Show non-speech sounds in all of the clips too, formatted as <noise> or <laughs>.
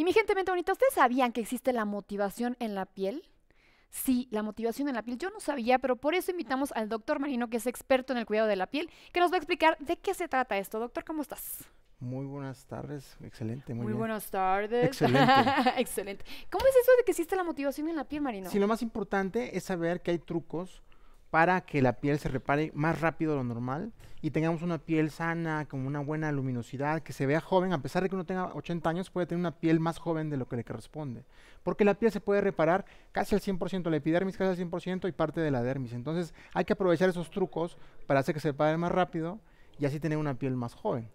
Y mi gente mente bonita, ¿ustedes sabían que existe la motivación en la piel? Sí, la motivación en la piel. Yo no sabía, pero por eso invitamos al doctor Marino, que es experto en el cuidado de la piel, que nos va a explicar de qué se trata esto. Doctor, ¿cómo estás? Muy buenas tardes, excelente, muy, Muy bien. buenas tardes. Excelente. <laughs> Excelente. ¿Cómo es eso de que existe la motivación en la piel, Marino? Sí, lo más importante es saber que hay trucos para que la piel se repare más rápido de lo normal y tengamos una piel sana, con una buena luminosidad, que se vea joven, a pesar de que uno tenga 80 años, puede tener una piel más joven de lo que le corresponde. Porque la piel se puede reparar casi al 100%, la epidermis casi al 100% y parte de la dermis. Entonces hay que aprovechar esos trucos para hacer que se repare más rápido y así tener una piel más joven.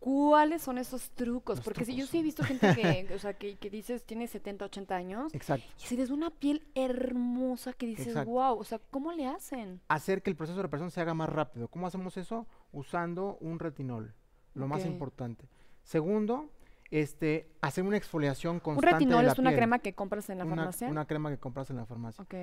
¿Cuáles son esos trucos? Los Porque si yo sí he visto gente que, <laughs> o sea, que, que dices tiene 70, 80 años Exacto. y se les ve una piel hermosa que dices, Exacto. wow, o sea, ¿cómo le hacen? hacer que el proceso de reparación se haga más rápido. ¿Cómo hacemos eso? Usando un retinol, lo más importante. Segundo, este, hacer una exfoliación Un constante retinol de la es una piel. crema que compras en la Una- farmacia. Una crema que compras en la farmacia. Ok.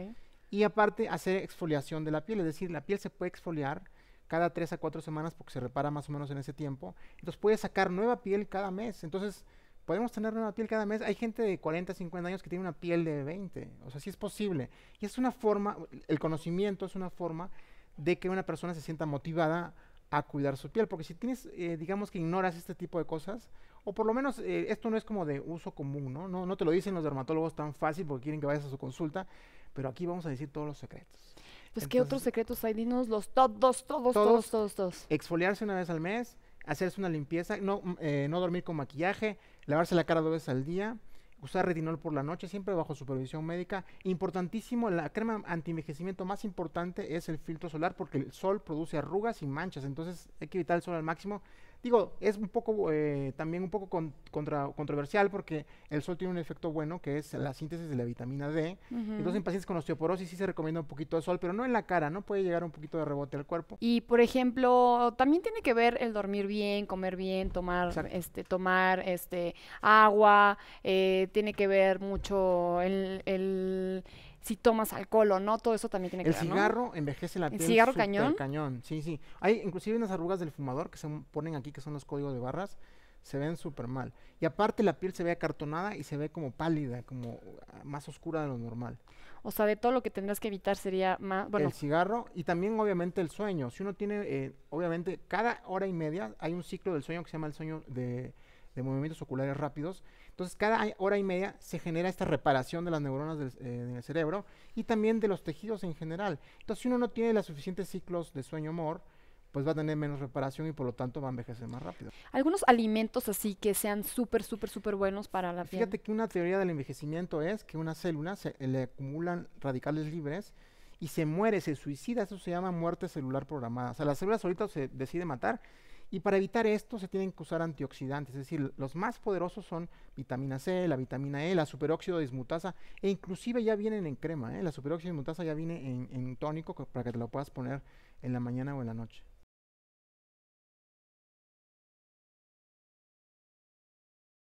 Y aparte, hacer exfoliación de la piel, es decir, la piel se puede exfoliar cada 3 a 4 semanas porque se repara más o menos en ese tiempo. Entonces puede sacar nueva piel cada mes. Entonces podemos tener nueva piel cada mes. Hay gente de 40, 50 años que tiene una piel de 20. O sea, sí es posible. Y es una forma, el conocimiento es una forma de que una persona se sienta motivada a cuidar su piel. Porque si tienes, eh, digamos que ignoras este tipo de cosas, o por lo menos eh, esto no es como de uso común, ¿no? ¿no? No te lo dicen los dermatólogos tan fácil porque quieren que vayas a su consulta, pero aquí vamos a decir todos los secretos. Pues, ¿qué otros Entonces- secretos hay? Dinos los todos, todos, todos, Todos. todos, todos. exfoliarse una vez al mes, hacerse una limpieza, no, mm, eh, no dormir con maquillaje, lavarse la cara dos veces al día, usar retinol por la noche, siempre bajo supervisión médica. Importantísimo, la crema anti-envejecimiento más importante es el filtro solar porque el sol produce arrugas y manchas, entonces hay que evitar el sol al máximo. Digo, es un poco, eh, también un poco con- contra- controversial porque el sol tiene un efecto bueno que es la síntesis de la vitamina D. Entonces en pacientes con osteoporosis sí se recomienda un poquito de sol, pero no en la cara, ¿no? Puede llegar un poquito de rebote al cuerpo. Y por ejemplo, también tiene que ver el dormir bien, comer bien, tomar Exacto. este, tomar este agua, eh, tiene que ver mucho el, el si tomas alcohol o no, todo eso también tiene que El ver, ¿no? cigarro envejece la ¿El piel. cigarro súper cañón? cañón, sí, sí. Hay inclusive unas arrugas del fumador que se ponen aquí, que son los códigos de barras, se ven súper mal. Y aparte la piel se ve acartonada y se ve como pálida, como ah, más oscura de lo normal. O sea, de todo lo que tendrás que evitar sería más, bueno, el cigarro y también obviamente el sueño. Si uno tiene, eh, obviamente, cada hora y media hay un ciclo del sueño que se llama el sueño de, de movimientos oculares rápidos. Entonces, cada hora y media se genera esta reparación de las neuronas del, eh, del cerebro y también de los tejidos en general. Entonces, si uno no tiene los suficientes ciclos de sueño-humor, pues va a tener menos reparación y por lo tanto va a envejecer más rápido. algunos alimentos así que sean súper, súper, súper buenos para la piel. Fíjate que una teoría del envejecimiento es que una célula se le acumulan radicales libres y se muere, se suicida, eso se llama muerte celular programada. O sea, la célula solita se decide matar y para evitar esto se tienen que usar antioxidantes, es decir, los más poderosos son vitamina C, la vitamina E, la superóxido dismutasa e inclusive ya vienen en crema, ¿eh? la superóxido dismutasa ya viene en, tónico co- para que te lo puedas poner en la mañana o en la noche.